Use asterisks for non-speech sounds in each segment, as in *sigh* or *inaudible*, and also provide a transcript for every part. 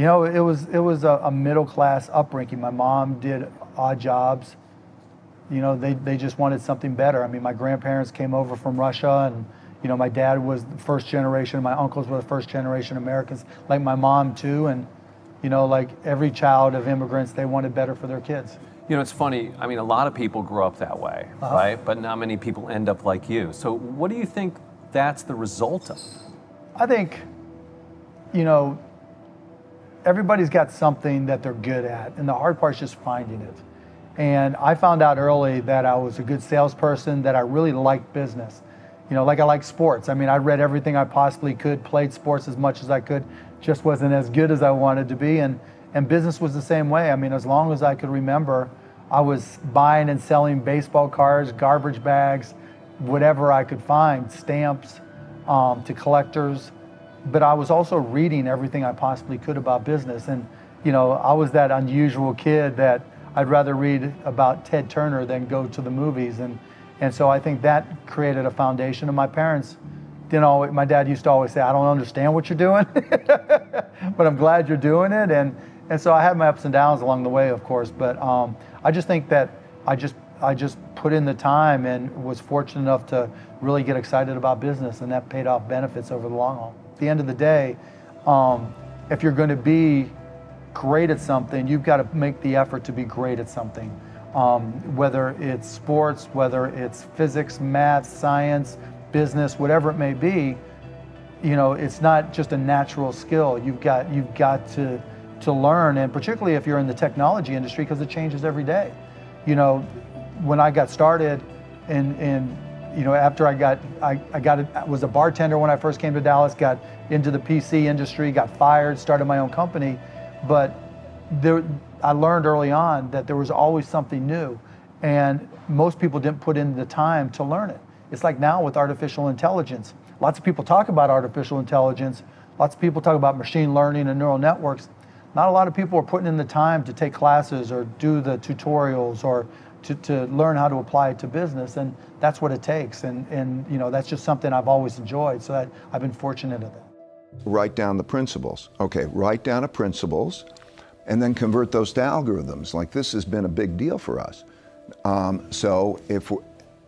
You know, it was it was a, a middle class upbringing. My mom did odd jobs. You know, they, they just wanted something better. I mean, my grandparents came over from Russia, and you know, my dad was the first generation. My uncles were the first generation Americans, like my mom too. And you know, like every child of immigrants, they wanted better for their kids. You know, it's funny. I mean, a lot of people grow up that way, uh-huh. right? But not many people end up like you. So, what do you think that's the result of? I think, you know, everybody's got something that they're good at, and the hard part is just finding it. And I found out early that I was a good salesperson, that I really liked business. You know, like I like sports. I mean, I read everything I possibly could, played sports as much as I could, just wasn't as good as I wanted to be. And, and business was the same way. I mean, as long as I could remember, I was buying and selling baseball cards, garbage bags, whatever I could find, stamps um, to collectors but I was also reading everything I possibly could about business. And, you know, I was that unusual kid that I'd rather read about Ted Turner than go to the movies. And, and so I think that created a foundation. And my parents, you know, my dad used to always say, I don't understand what you're doing, *laughs* but I'm glad you're doing it. And, and so I had my ups and downs along the way, of course. But um, I just think that I just, I just put in the time and was fortunate enough to really get excited about business. And that paid off benefits over the long haul the end of the day, um, if you're going to be great at something, you've got to make the effort to be great at something. Um, whether it's sports, whether it's physics, math, science, business, whatever it may be, you know, it's not just a natural skill. You've got you've got to to learn, and particularly if you're in the technology industry, because it changes every day. You know, when I got started in in you know, after I got, I, I got, a, was a bartender when I first came to Dallas, got into the PC industry, got fired, started my own company. But there, I learned early on that there was always something new. And most people didn't put in the time to learn it. It's like now with artificial intelligence. Lots of people talk about artificial intelligence. Lots of people talk about machine learning and neural networks. Not a lot of people are putting in the time to take classes or do the tutorials or to, to learn how to apply it to business. And that's what it takes. And, and you know, that's just something I've always enjoyed. So that I've been fortunate at that. Write down the principles. Okay, write down the principles and then convert those to algorithms. Like this has been a big deal for us. Um, so if,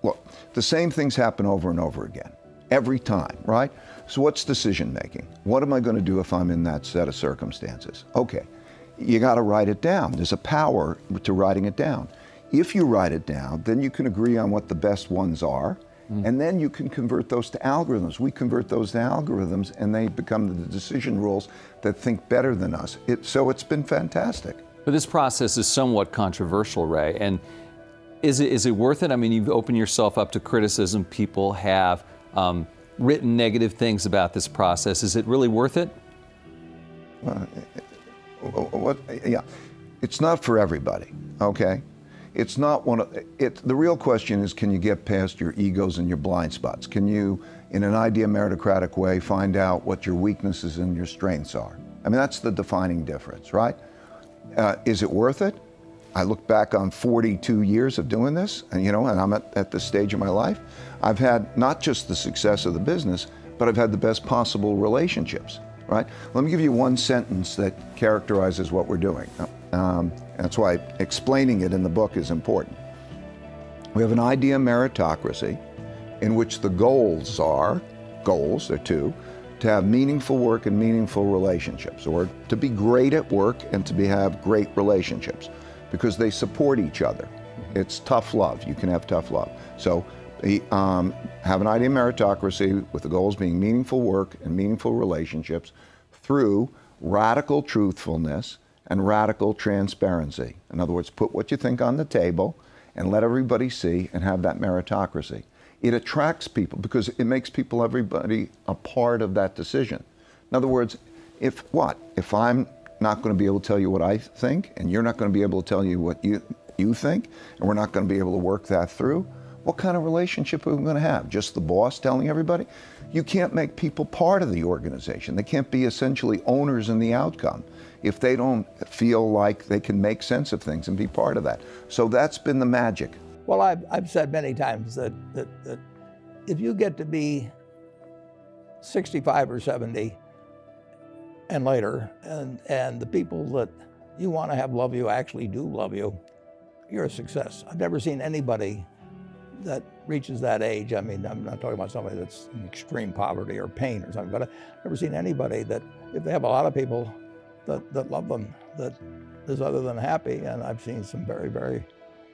look, the same things happen over and over again, every time, right? So what's decision making? What am I going to do if I'm in that set of circumstances? Okay, you got to write it down. There's a power to writing it down. If you write it down, then you can agree on what the best ones are, mm. and then you can convert those to algorithms. We convert those to algorithms, and they become the decision rules that think better than us. It, so it's been fantastic. But this process is somewhat controversial, Ray, and is it, is it worth it? I mean, you've opened yourself up to criticism. People have um, written negative things about this process. Is it really worth it? Uh, what, yeah, it's not for everybody, okay? It's not one of it. The real question is, can you get past your egos and your blind spots? Can you, in an idea meritocratic way, find out what your weaknesses and your strengths are? I mean, that's the defining difference, right? Uh, is it worth it? I look back on 42 years of doing this, and you know, and I'm at, at this stage of my life. I've had not just the success of the business, but I've had the best possible relationships, right? Let me give you one sentence that characterizes what we're doing. Um, that's why explaining it in the book is important. We have an idea meritocracy in which the goals are, goals, are two, to have meaningful work and meaningful relationships, or to be great at work and to be, have great relationships, because they support each other. It's tough love. You can have tough love. So um, have an idea meritocracy with the goals being meaningful work and meaningful relationships through radical truthfulness and radical transparency. In other words, put what you think on the table and let everybody see and have that meritocracy. It attracts people because it makes people, everybody, a part of that decision. In other words, if what? If I'm not going to be able to tell you what I think and you're not going to be able to tell you what you, you think and we're not going to be able to work that through, what kind of relationship are we going to have? Just the boss telling everybody? You can't make people part of the organization. They can't be essentially owners in the outcome if they don't feel like they can make sense of things and be part of that. So that's been the magic. Well, I've, I've said many times that, that, that if you get to be 65 or 70 and later. And, and the people that you want to have love you actually do love you, you're a success. I've never seen anybody that reaches that age. I mean, I'm not talking about somebody that's in extreme poverty or pain or something, but I've never seen anybody that, if they have a lot of people that, that love them, that is other than happy. And I've seen some very, very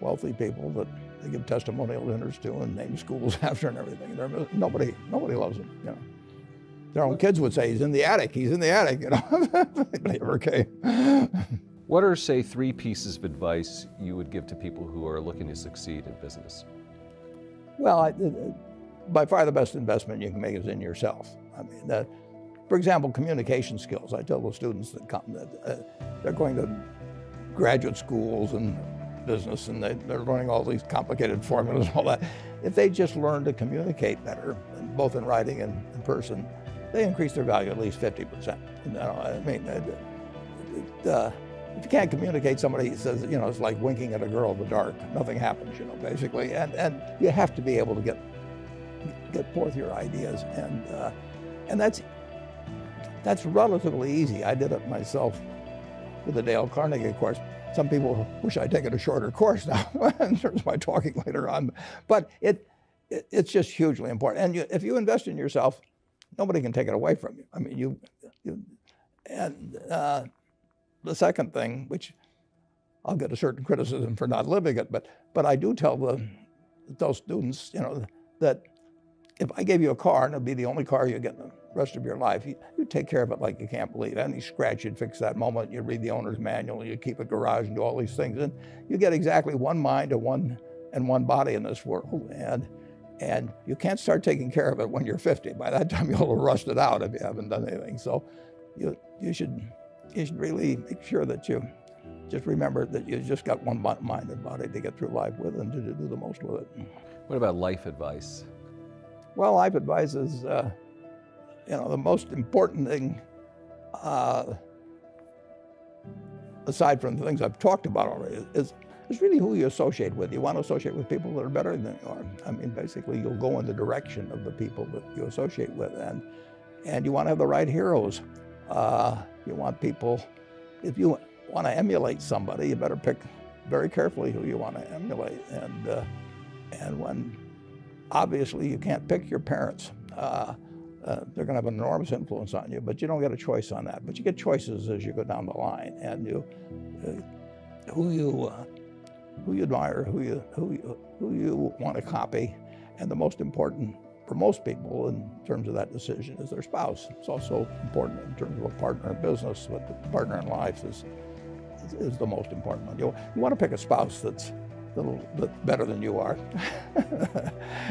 wealthy people that they give testimonial dinners to and name schools *laughs* after and everything. They're, nobody, nobody loves them, you know. Their own kids would say, he's in the attic, he's in the attic, *laughs* you know. they never came. What are, say, three pieces of advice you would give to people who are looking to succeed in business? Well, I, by far the best investment you can make is in yourself. I mean, uh, for example, communication skills. I tell the students that come that uh, they're going to graduate schools and business and they, are learning all these complicated formulas and all that. If they just learn to communicate better, both in writing and in person, they increase their value at least 50%. You know, I mean, it, it, uh, if you can't communicate, somebody says, you know, it's like winking at a girl in the dark. Nothing happens, you know, basically. And, and you have to be able to get, get forth your ideas. And, uh, and that's, that's relatively easy. I did it myself with the Dale Carnegie course. Some people wish I'd taken a shorter course now *laughs* in terms of my talking later on. But it, it it's just hugely important. And you, if you invest in yourself, nobody can take it away from you. I mean, you, you and uh, the second thing, which I'll get a certain criticism for not living it, but but I do tell the those students, you know, that if I gave you a car and it'd be the only car you get in the rest of your life, you, you take care of it like you can't believe. Any scratch, you'd fix that moment. You read the owner's manual, you keep a garage and do all these things, and you get exactly one mind and one and one body in this world. And and you can't start taking care of it when you're 50. By that time, *laughs* you'll have rusted out if you haven't done anything. So you you should you should really make sure that you just remember that you just got one mind and body to get through life with and to do the most with it. What about life advice? Well, life advice is, uh, you know, the most important thing, uh, aside from the things I've talked about already, is, is really who you associate with. You want to associate with people that are better than you are. I mean, basically, you'll go in the direction of the people that you associate with, and and you want to have the right heroes. Uh, you want people, if you want to emulate somebody, you better pick very carefully who you want to emulate. And, uh, and when obviously you can't pick your parents, uh, uh, they're going to have an enormous influence on you, but you don't get a choice on that. But you get choices as you go down the line, and you, uh, who you, uh, who you admire, who you, who who you want to copy, and the most important for most people in terms of that decision is their spouse. It's also important in terms of a partner in business, but the partner in life is, is the most important one. You, you want to pick a spouse that's a little bit better than you are. *laughs*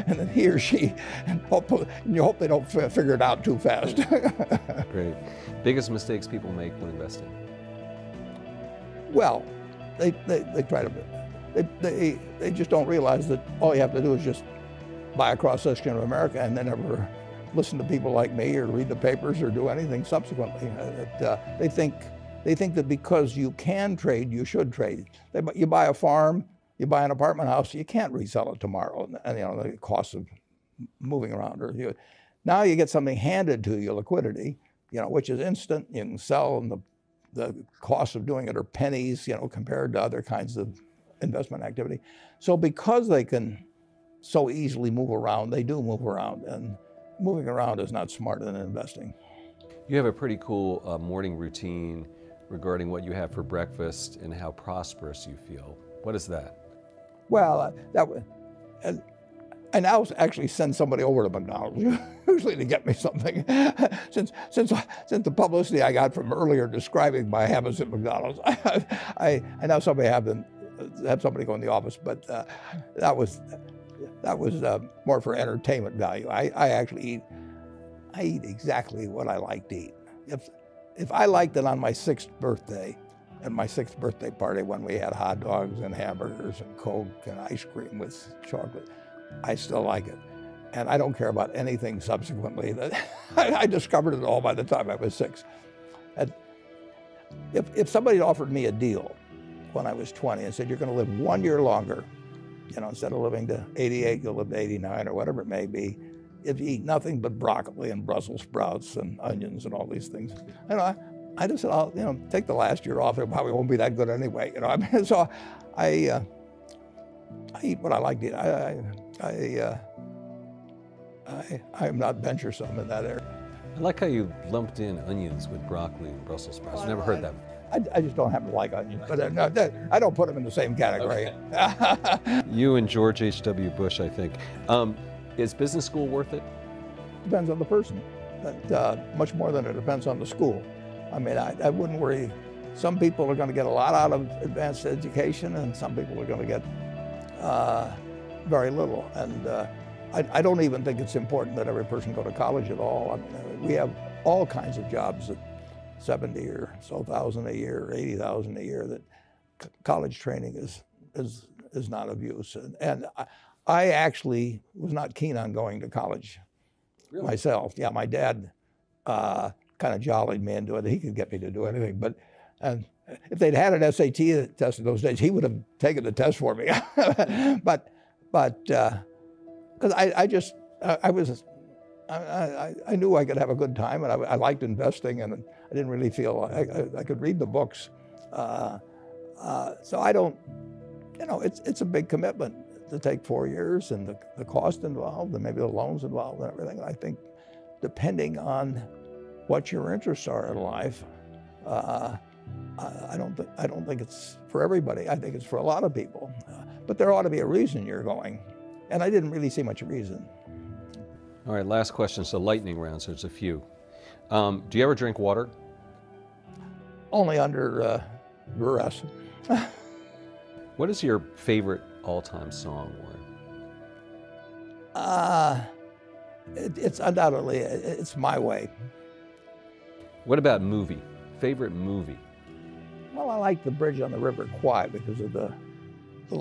and then he or she, and, hope, and you hope they don't figure it out too fast. *laughs* Great. Biggest mistakes people make when investing? Well, they, they, they try to, they, they, they just don't realize that all you have to do is just buy a cross section of America and then never listen to people like me or read the papers or do anything subsequently. Uh, uh, they think they think that because you can trade, you should trade. They, you buy a farm, you buy an apartment house, you can't resell it tomorrow, and, and you know the cost of moving around. Or you, now you get something handed to you, liquidity, you know, which is instant. You can sell, and the the cost of doing it are pennies, you know, compared to other kinds of investment activity. So because they can so easily move around. They do move around, and moving around is not smarter than investing. You have a pretty cool uh, morning routine regarding what you have for breakfast and how prosperous you feel. What is that? Well, uh, that was, uh, I now actually send somebody over to McDonald's *laughs* usually to get me something. *laughs* since since since the publicity I got from earlier describing my habits at McDonald's, *laughs* I I, I now somebody have them have somebody go in the office, but uh, that was that was uh, more for entertainment value. I, I actually eat, I eat exactly what I like to eat. If, if I liked it on my sixth birthday, at my sixth birthday party when we had hot dogs and hamburgers and Coke and ice cream with chocolate, I still like it. And I don't care about anything subsequently. *laughs* That I discovered it all by the time I was six. And if, if somebody offered me a deal when I was 20 and said, you're going to live one year longer you know, instead of living to 88, you'll live to 89 or whatever it may be. If you eat nothing but broccoli and Brussels sprouts and onions and all these things, you know, I I just said, I'll, you know, take the last year off. It probably won't be that good anyway, you know. *laughs* I mean, so I, uh, I eat what I like to eat. I, I, I, uh, I, I'm not venturesome in that area. I like how you lumped in onions with broccoli and Brussels sprouts. Never heard that. I, I just don't happen to like onions, but uh, no, that, I don't put them in the same category. *laughs* You and George H.W. Bush, I think. Um, is business school worth it? depends on the person, but, uh, much more than it depends on the school. I mean, I, I wouldn't worry. Some people are going to get a lot out of advanced education, and some people are going to get uh, very little. And uh, I, I, don't even think it's important that every person go to college at all. I mean, we have all kinds of jobs at 70 or so thousand a year, 80,000 a year that college training is, is, is not of use. And, and I, I actually was not keen on going to college really? myself. Yeah, my dad uh, kind of jollied me into it. He could get me to do anything. But and if they'd had an SAT test in those days, he would have taken the test for me. *laughs* but but because uh, I, I just I was I, I, I, knew I could have a good time, and I, I liked investing, and I didn't really feel I, I could read the books. Uh, uh, so I don't, you know, it's it's a big commitment to take four years, and the, the cost involved, and maybe the loans involved, and everything. I think, depending on what your interests are in life, uh, I don't think I don't think it's for everybody. I think it's for a lot of people, uh, but there ought to be a reason you're going, and I didn't really see much reason. All right, last question. So lightning round. So there's a few. Um, do you ever drink water? Only under uh, duress. *laughs* what is your favorite all-time song, Warren? Uh, it, it's undoubtedly it's my way. What about movie? Favorite movie? Well, I like The Bridge on the River Kwai because of the, the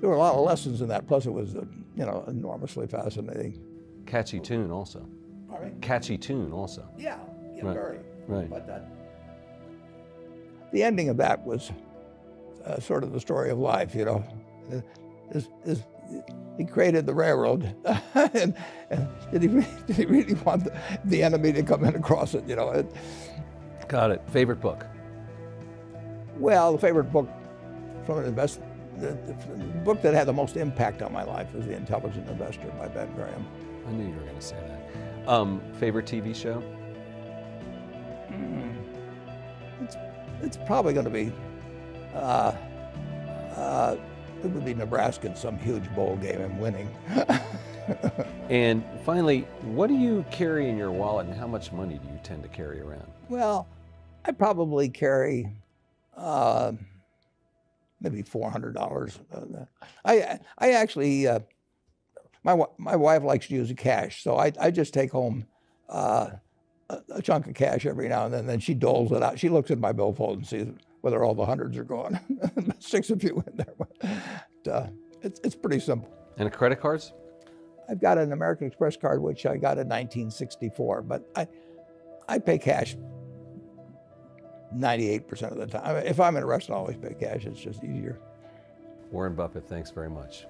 there were a lot of lessons in that. Plus, it was uh, you know enormously fascinating. Catchy tune also. Catchy tune also. Yeah, right. very. Right. But that, the ending of that was uh, sort of the story of life, you know. Is, is, he created the railroad, *laughs* and, and, did, he, did he really want the, the, enemy to come in across it? You know. It, Got it. Favorite book? Well, the favorite book from an investor, the, the, book that had the most impact on my life was The Intelligent Investor by Ben Graham. I knew you were going to say that. Um, favorite TV show? Mm, it's, it's probably going to be, uh, uh, it would be Nebraska in some huge bowl game and winning. *laughs* and finally, what do you carry in your wallet and how much money do you tend to carry around? Well, I probably carry uh, maybe four hundred dollars. I I actually uh, my my wife likes to use cash, so I I just take home. Uh, a, a, chunk of cash every now and then, then she doles it out. She looks at my billfold and sees whether all the hundreds are gone. Six of you in there. But, uh, it's, it's pretty simple. And credit cards? I've got an American Express card, which I got in 1964, but I, I pay cash 98% of the time. If I'm in a restaurant, I always pay cash. It's just easier. Warren Buffett, thanks very much.